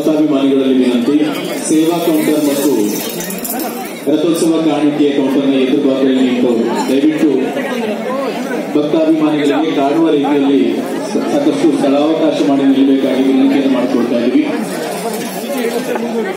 ಭಕ್ತಾಭಿಮಾನಿಗಳಲ್ಲಿ ವಿನಂತಿ ಸೇವಾ ಕೌಂಟರ್ ಮತ್ತು ರಥೋತ್ಸವ ಕಾಣಿಕೆಯ ಕೌಂಟರ್ನ ಎದುರು ನಿಂತು ದಯವಿಟ್ಟು ಭಕ್ತಾಭಿಮಾನಿಗಳಿಗೆ ಕಾರುವ ರೀತಿಯಲ್ಲಿ ಸಾಕಷ್ಟು ಸ್ಥಳಾವಕಾಶ ಮಾಡಿ ನಿಲ್ಲಬೇಕಾಗಿ ವಿನಂತಿಯನ್ನು ಮಾಡಿಕೊಳ್ತಾ ಇದ್ದೀವಿ.